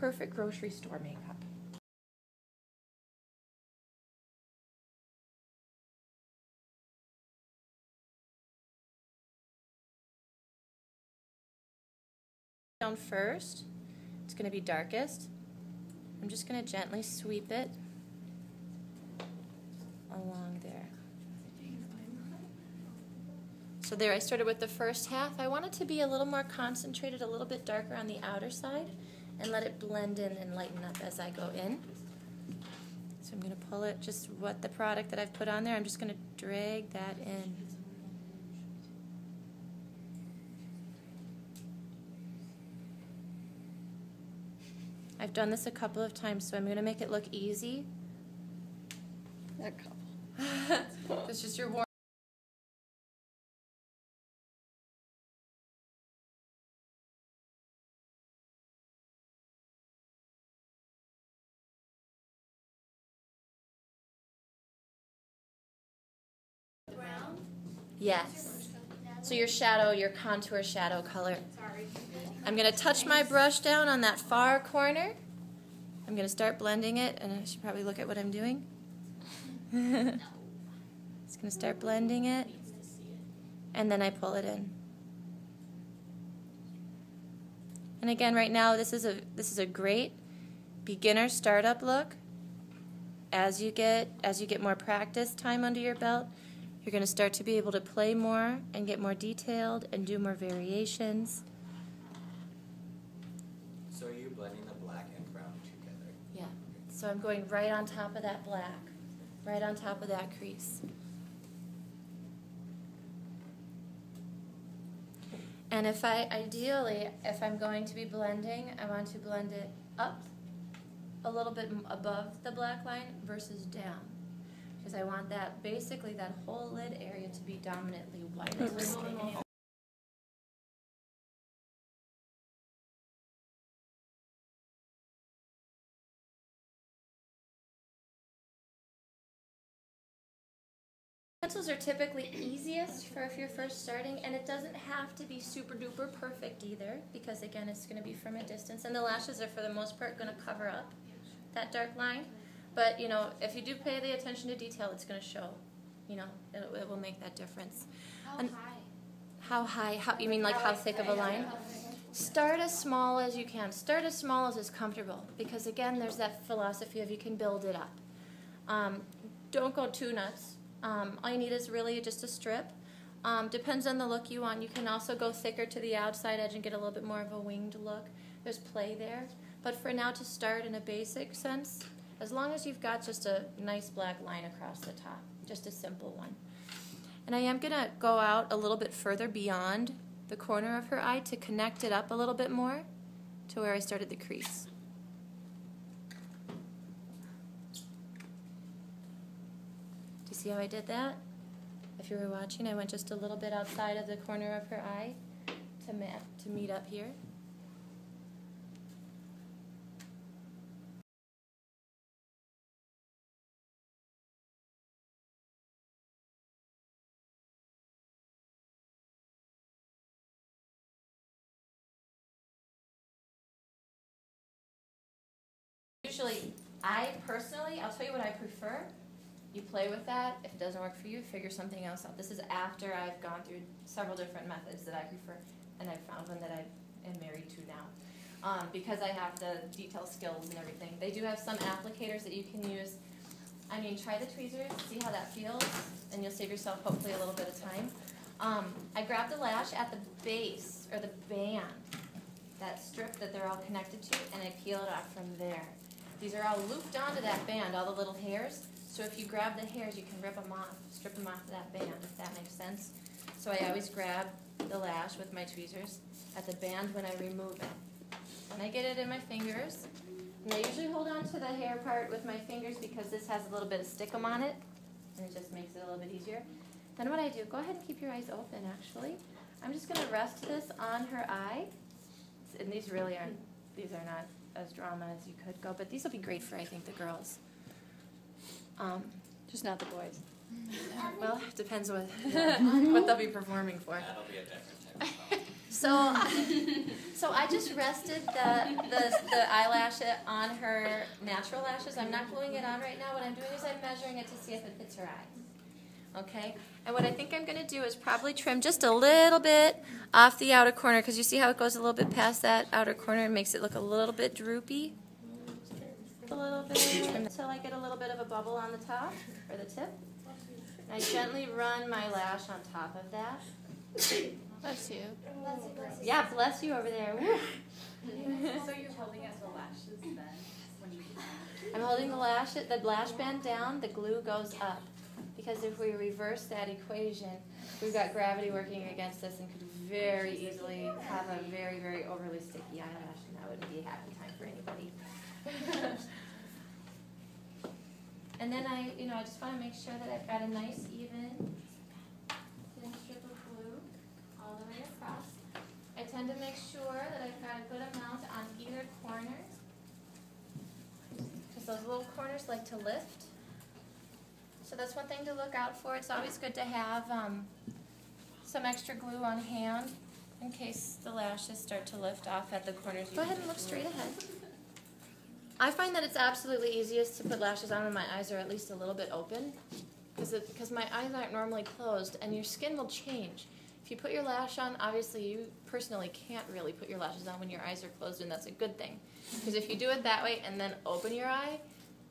perfect grocery store makeup. Down first, it's going to be darkest. I'm just going to gently sweep it along there. So there, I started with the first half. I want it to be a little more concentrated, a little bit darker on the outer side, and let it blend in and lighten up as I go in. So I'm going to pull it, just what the product that I've put on there, I'm just going to drag that in. I've done this a couple of times, so I'm going to make it look easy. A couple. it's just your warm. Yes. So your shadow, your contour shadow color. I'm going to touch my brush down on that far corner. I'm going to start blending it, and I should probably look at what I'm doing. Just going to start blending it, and then I pull it in. And again, right now, this is a this is a great beginner startup look. As you get as you get more practice time under your belt, you're going to start to be able to play more and get more detailed and do more variations. So are you blending the black and brown together? Yeah. So I'm going right on top of that black, right on top of that crease. And if I, ideally, if I'm going to be blending, I want to blend it up a little bit above the black line versus down. Because I want that, basically that whole lid area to be dominantly white. Pencils are typically easiest for if you're first starting, and it doesn't have to be super duper perfect either, because again, it's going to be from a distance, and the lashes are for the most part going to cover up that dark line. But you know, if you do pay the attention to detail, it's going to show. You know, it, it will make that difference. How And- high? How high? How you mean like how thick of a line? Start as small as you can. Start as small as is comfortable, because again, there's that philosophy of you can build it up. Um, don't go too nuts. Um, all you need is really just a strip. Um, depends on the look you want. You can also go thicker to the outside edge and get a little bit more of a winged look. There's play there. But for now, to start in a basic sense, as long as you've got just a nice black line across the top, just a simple one. And I am going to go out a little bit further beyond the corner of her eye to connect it up a little bit more to where I started the crease. Do you see how I did that? If you were watching, I went just a little bit outside of the corner of her eye to, to meet up here. Usually, I personally, I'll tell you what I prefer. You play with that. If it doesn't work for you, figure something else out. This is after I've gone through several different methods that I prefer, and I've found one that I am married to now. Um, because I have the detail skills and everything. They do have some applicators that you can use. I mean, try the tweezers, see how that feels, and you'll save yourself hopefully a little bit of time. Um, I grab the lash at the base, or the band, that strip that they're all connected to, and I peel it off from there. These are all looped onto that band, all the little hairs. So if you grab the hairs, you can rip them off, strip them off of that band, if that makes sense. So I always grab the lash with my tweezers at the band when I remove it. Then I get it in my fingers, and I usually hold on to the hair part with my fingers because this has a little bit of stickum on it, and it just makes it a little bit easier. Then what I do, go ahead and keep your eyes open actually. I'm just gonna rest this on her eye. And these really aren't, these are not as drama as you could go, but these will be great for, I think, the girls. Um, Just not the boys. well, it depends what, what they'll be performing for. That'll be a different type of problem. So, So I just rested the, the, the eyelash on her natural lashes. I'm not gluing it on right now. What I'm doing is I'm measuring it to see if it fits her eye. Okay? And what I think I'm going to do is probably trim just a little bit off the outer corner because you see how it goes a little bit past that outer corner and makes it look a little bit droopy. A little bit until I get a little bit of a bubble on the top or the tip. And I gently run my lash on top of that. Bless you. Yeah, bless you over there. So you're holding it the lashes then, I'm holding the lash, the lash band down, the glue goes up. Because if we reverse that equation, we've got gravity working against us and could very easily have a very, very overly sticky eyelash, and that wouldn't be a happy time for anybody. and then I, you know, I just want to make sure that I've got a nice, even, thin strip of glue all the way across. I tend to make sure that I've got a good amount on either corner. Because those little corners like to lift. So that's one thing to look out for. It's always good to have um, some extra glue on hand in case the lashes start to lift off at the corners. Go ahead and look straight ahead. I find that it's absolutely easiest to put lashes on when my eyes are at least a little bit open. Because because my eyes aren't normally closed and your skin will change. If you put your lash on, obviously you personally can't really put your lashes on when your eyes are closed, and that's a good thing. Because if you do it that way and then open your eye,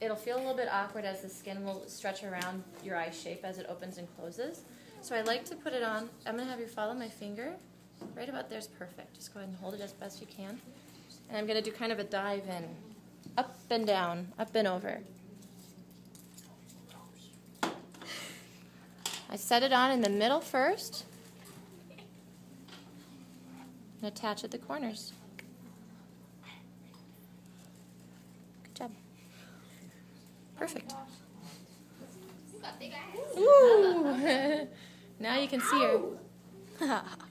it'll feel a little bit awkward as the skin will stretch around your eye shape as it opens and closes. So I like to put it on. I'm gonna have you follow my finger. Right about there's perfect. Just go ahead and hold it as best you can. And I'm gonna do kind of a dive in, up and down, up and over. I set it on in the middle first and attach at the corners. Good job. Perfect. Ooh. now you can see her.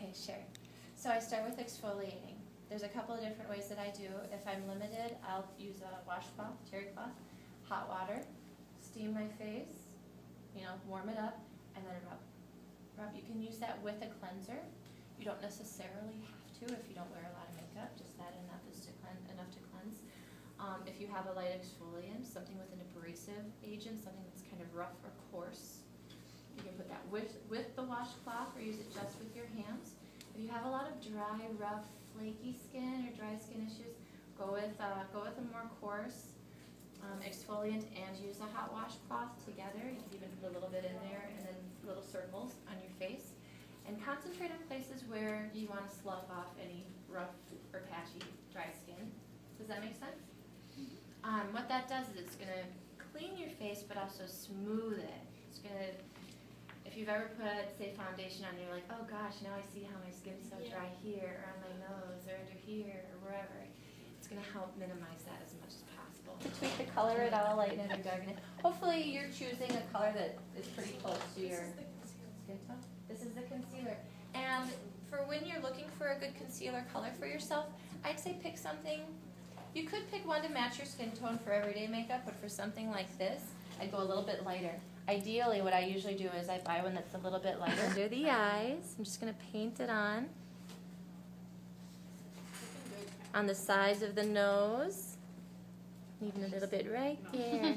Okay, sure. So I start with exfoliating. There's a couple of different ways that I do. If I'm limited, I'll use a washcloth, terry cloth, hot water, steam my face, you know, warm it up, and then rub. Rub. You can use that with a cleanser. You don't necessarily have to if you don't wear a lot of makeup. Just that enough is to cleanse, enough to cleanse. Um, if you have a light exfoliant, something with an abrasive agent, something that's kind of rough or coarse, you can put that with, with the washcloth or use it just with your hands. If you have a lot of dry, rough, flaky skin or dry skin issues, go with, uh, go with a more coarse um, exfoliant and use a hot washcloth together. You can even put a little bit in there and then little circles on your face. And concentrate on places where you want to slough off any rough or patchy dry skin. Does that make sense? Um, what that does is it's going to clean your face but also smooth it. It's going to if you've ever put, say, foundation on, you're like, oh gosh, now I see how my skin's so dry here, or on my nose, or under here, or wherever. It's gonna help minimize that as much as possible. To tweak the color it, I'll lighten it or darken it. Hopefully you're choosing a color that is pretty close to your skin tone. This is the concealer. And for when you're looking for a good concealer color for yourself, I'd say pick something, you could pick one to match your skin tone for everyday makeup, but for something like this, I'd go a little bit lighter. Ideally, what I usually do is I buy one that's a little bit lighter under the eyes. I'm just going to paint it on. On the sides of the nose. Even a little bit right there.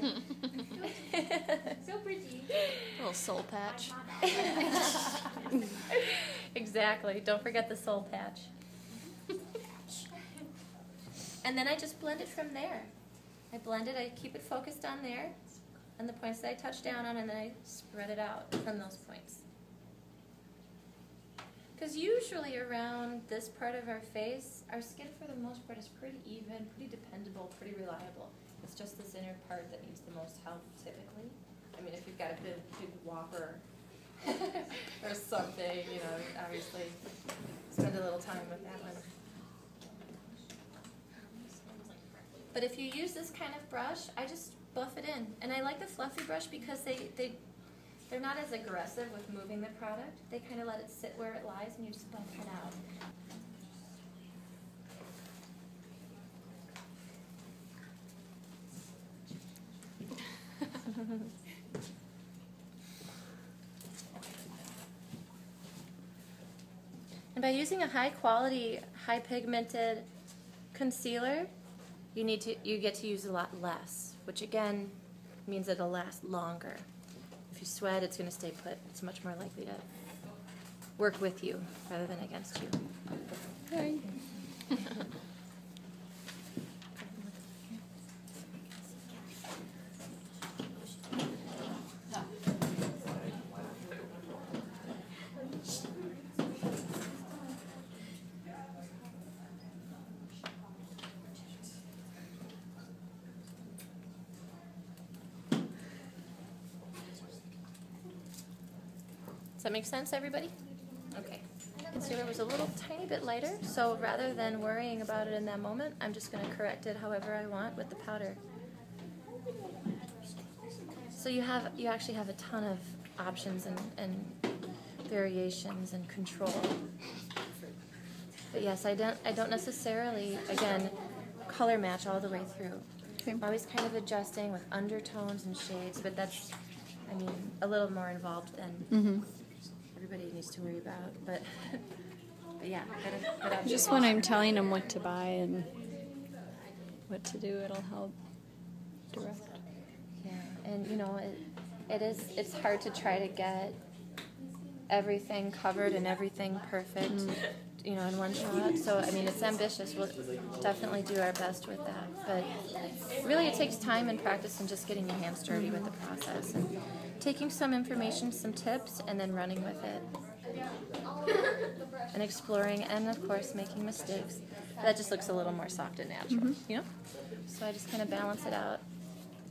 So pretty. Little soul patch. exactly. Don't forget the soul patch. and then I just blend it from there. I blend it, I keep it focused on there, and the points that I touch down on, and then I spread it out from those points. Because usually around this part of our face, our skin for the most part is pretty even, pretty dependable, pretty reliable. It's just this inner part that needs the most help typically. I mean, if you've got a big, big whopper or something, you know, obviously spend a little time with that one. But if you use this kind of brush, I just buff it in. And I like the fluffy brush because they, they, they're not as aggressive with moving the product. They kind of let it sit where it lies and you just buff it out. And by using a high quality, high pigmented concealer, you need to you get to use a lot less, which again means it'll last longer. If you sweat, it's going to stay put. It's much more likely to work with you rather than against you. make sense, everybody? Okay. Concealer was a little tiny bit lighter, so rather than worrying about it in that moment, I'm just going to correct it however I want with the powder. So you have you actually have a ton of options and, and variations and control. But yes, I don't I don't necessarily again color match all the way through. I'm always kind of adjusting with undertones and shades, but that's I mean a little more involved than Mm-hmm. Everybody needs to worry about. But, but yeah, good, good option. Just when I'm telling them what to buy and what to do, it'll help direct. Yeah, and you know, it, it is, it's hard to try to get everything covered and everything perfect, mm. you know, in one shot. So, I mean, it's ambitious. We'll definitely do our best with that. But really, it takes time and practice and just getting your hands dirty with the process and taking some information, some tips, and then running with it. And exploring, and of course, making mistakes. That just looks a little more soft and natural, mm-hmm. you know? So I just kind of balance it out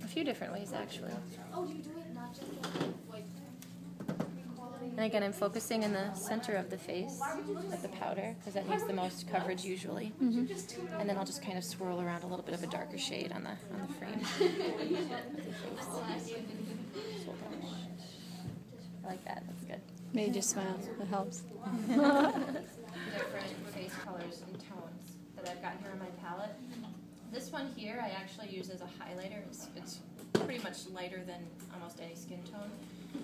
a few different ways, actually. And again, I'm focusing in the center of the face with the powder because that needs the most coverage usually. Mm-hmm. And then I'll just kind of swirl around a little bit of a darker shade on the on the frame. of the face. I like that. That's good. Made you smile. It helps. different face colors and tones that I've got here on my palette. This one here I actually use as a highlighter. It's, it's pretty much lighter than almost any skin tone.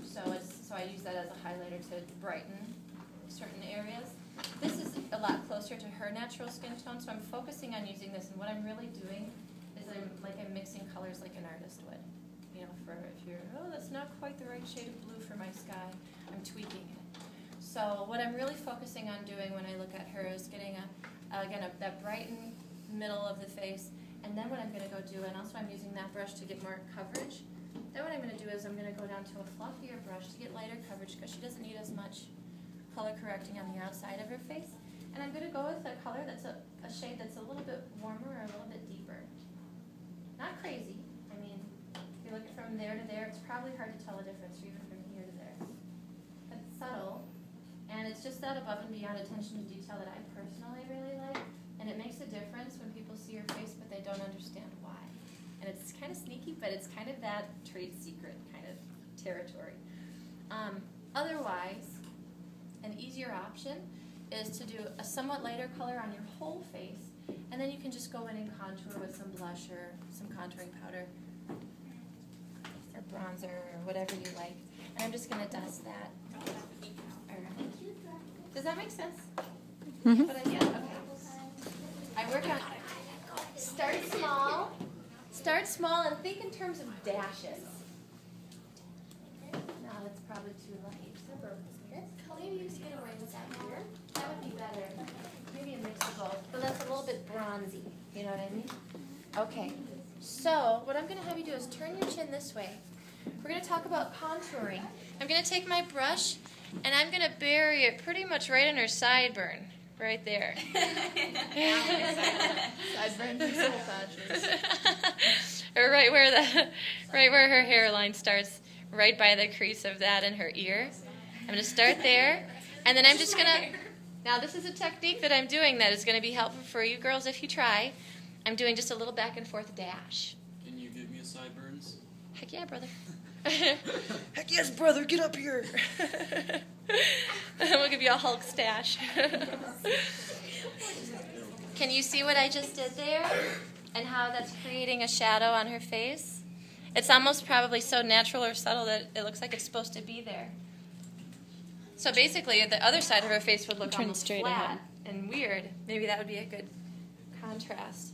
So it's so I use that as a highlighter to brighten certain areas. This is a lot closer to her natural skin tone, so I'm focusing on using this. And what I'm really doing is I'm like I'm mixing colors like an artist would. You know, for if you're oh that's not quite the right shade of blue for my sky, I'm tweaking it. So what I'm really focusing on doing when I look at her is getting a, again, a, that brighten middle of the face. And then what I'm gonna go do, and also I'm using that brush to get more coverage. Then what I'm gonna do is I'm gonna go down to a fluffier brush to get lighter coverage because she doesn't need as much color correcting on the outside of her face. And I'm gonna go with a color that's a, a shade that's a little bit warmer or a little bit deeper. Not crazy. I mean, if you look from there to there, it's probably hard to tell the difference even from here to there. But it's subtle. And it's just that above and beyond attention to detail that I personally really like. And it makes a difference when people see your face but they don't understand why. And it's kind of sneaky, but it's kind of that trade secret kind of territory. Um, otherwise, an easier option is to do a somewhat lighter color on your whole face. And then you can just go in and contour with some blush or some contouring powder or bronzer or whatever you like. And I'm just going to dust that around. Does that make sense? Mhm. What I, yeah, okay. I work on, start small, start small and think in terms of dashes. No, that's probably too light. Maybe you just get away with that here. That would be better. Maybe a mix of both, but that's a little bit bronzy, you know what I mean? Okay, so what I'm gonna have you do is turn your chin this way. We're gonna talk about contouring. I'm gonna take my brush and I'm gonna bury it pretty much right in her sideburn, right there. Sideburns and soul or right where the right where her hairline starts, right by the crease of that in her ear. I'm gonna start there, and then I'm just gonna. Now this is a technique that I'm doing that is gonna be helpful for you girls if you try. I'm doing just a little back and forth dash. Can you give me a sideburns? Heck yeah, brother. Heck yes, brother, get up here. we'll give you a Hulk stash. Can you see what I just did there? And how that's creating a shadow on her face? It's almost probably so natural or subtle that it looks like it's supposed to be there. So basically, the other side of her face would look Turn almost straight flat ahead. and weird. Maybe that would be a good contrast.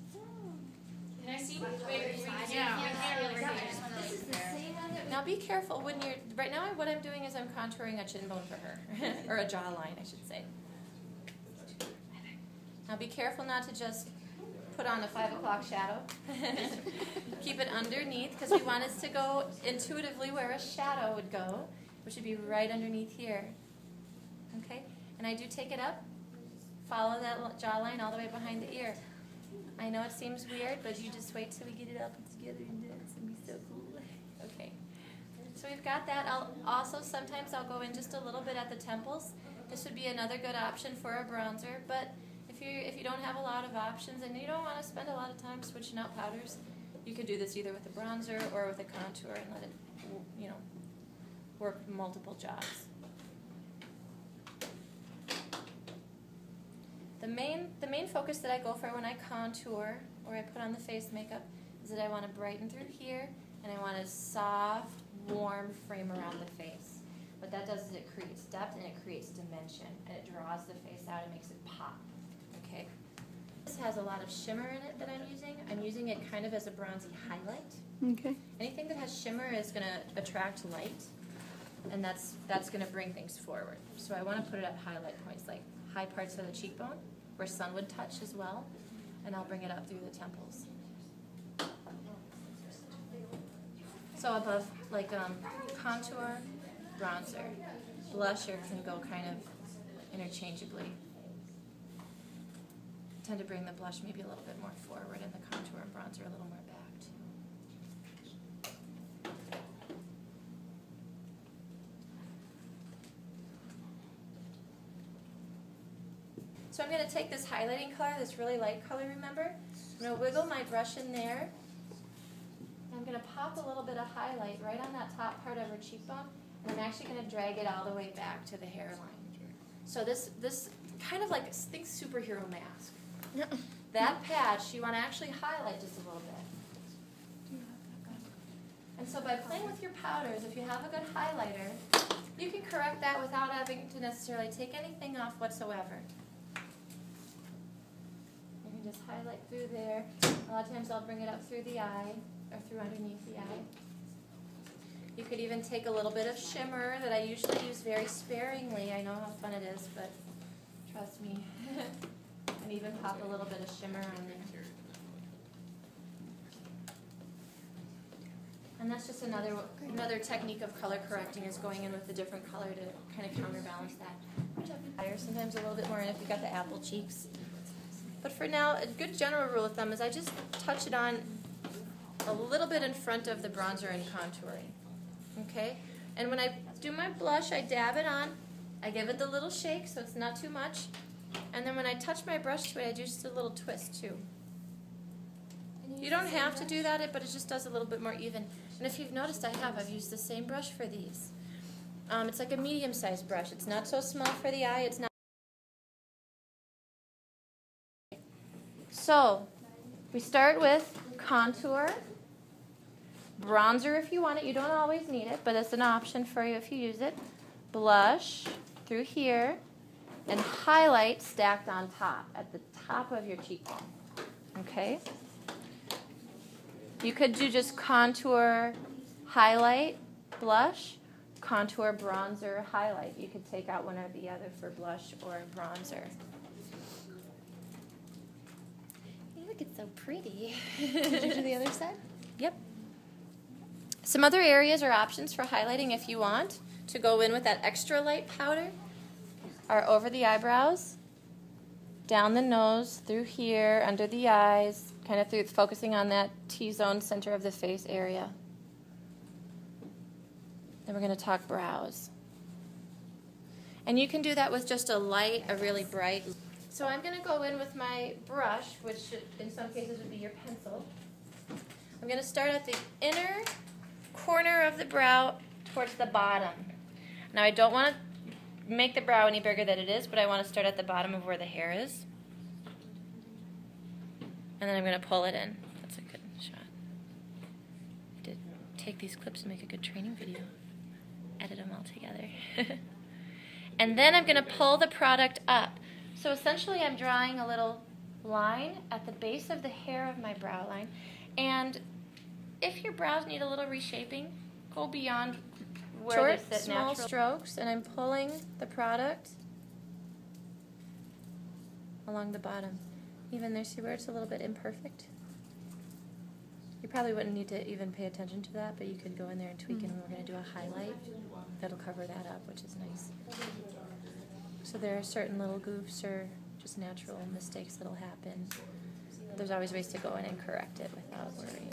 Can I see? Wait, wait, wait. Yeah, we can't really see. This is the same one that- Now be careful when you're, right now what I'm doing is I'm contouring a chin bone for her, or a jawline, I should say. Now be careful not to just put on a five o'clock shadow. Keep it underneath, because we want us to go intuitively where a shadow would go, which would be right underneath here. Okay, and I do take it up, follow that l- jawline all the way behind the ear. I know it seems weird, but you just wait till we get it up together and do it. It's gonna be so cool. Okay. So we've got that. I'll also sometimes I'll go in just a little bit at the temples. This would be another good option for a bronzer, but if you if you don't have a lot of options and you don't want to spend a lot of time switching out powders, you could do this either with a bronzer or with a contour and let it you know work multiple jobs. The main the main focus that I go for when I contour or I put on the face makeup is that I want to brighten through here and I want a soft, warm frame around the face. What that does is it creates depth and it creates dimension and it draws the face out and makes it pop. Okay. This has a lot of shimmer in it that I'm using. I'm using it kind of as a bronzy highlight. Okay. Anything that has shimmer is going to attract light, and that's that's going to bring things forward. So I want to put it at highlight points, like high parts of the cheekbone, where sun would touch as well, and I'll bring it up through the temples. So above, like um, contour, bronzer, blusher can go kind of interchangeably. Tend to bring the blush maybe a little bit more forward, and the contour and bronzer a little more back too. So I'm going to take this highlighting color, this really light color, remember? I'm going to wiggle my brush in there. I'm going to pop a little bit of highlight right on that top part of her cheekbone, and I'm actually going to drag it all the way back to the hairline. So this, this kind of like, think superhero mask. That patch, you want to actually highlight just a little bit. And so by playing with your powders, if you have a good highlighter, you can correct that without having to necessarily take anything off whatsoever. Just highlight through there. A lot of times I'll bring it up through the eye or through underneath the eye. You could even take a little bit of shimmer that I usually use very sparingly. I know how fun it is, but trust me. and even pop a little bit of shimmer on there. And that's just another another technique of color correcting is going in with a different color to kind of counterbalance that. Sometimes a little bit more in if you got the apple cheeks. But for now, a good general rule of thumb is I just touch it on a little bit in front of the bronzer and contouring. Okay? And when I do my blush, I dab it on. I give it the little shake so it's not too much. And then when I touch my brush to it, I do just a little twist too. You don't have to do that, but it just does a little bit more even. And if you've noticed, I have. I've used the same brush for these. Um, it's like a medium-sized brush. It's not so small for the eye. It's not. So, we start with contour, bronzer if you want it. You don't always need it, but it's an option for you if you use it. Blush through here, and highlight stacked on top at the top of your cheekbone. Okay? You could do just contour, highlight, blush, contour, bronzer, highlight. You could take out one or the other for blush or bronzer. It's so pretty. Did you do the other side? Yep. Some other areas or options for highlighting if you want to go in with that extra light powder are over the eyebrows, down the nose, through here, under the eyes, kind of through focusing on that T-zone center of the face area. Then we're going to talk brows. And you can do that with just a light, a really bright So I'm gonna go in with my brush, which in some cases would be your pencil. I'm gonna start at the inner corner of the brow towards the bottom. Now I don't want to make the brow any bigger than it is, but I want to start at the bottom of where the hair is. And then I'm gonna pull it in. That's a good shot. I did take these clips and make a good training video. Edit them all together. and then I'm gonna pull the product up. So essentially, I'm drawing a little line at the base of the hair of my brow line. And if your brows need a little reshaping, go beyond where Short, they sit small natural. strokes, and I'm pulling the product along the bottom. Even there, see where it's a little bit imperfect? You probably wouldn't need to even pay attention to that, but you could go in there and tweak it, and we're going to do a highlight. That'll cover that up, which is nice. So there are certain little goofs or just natural mistakes that'll happen. There's always ways to go in and correct it without worrying.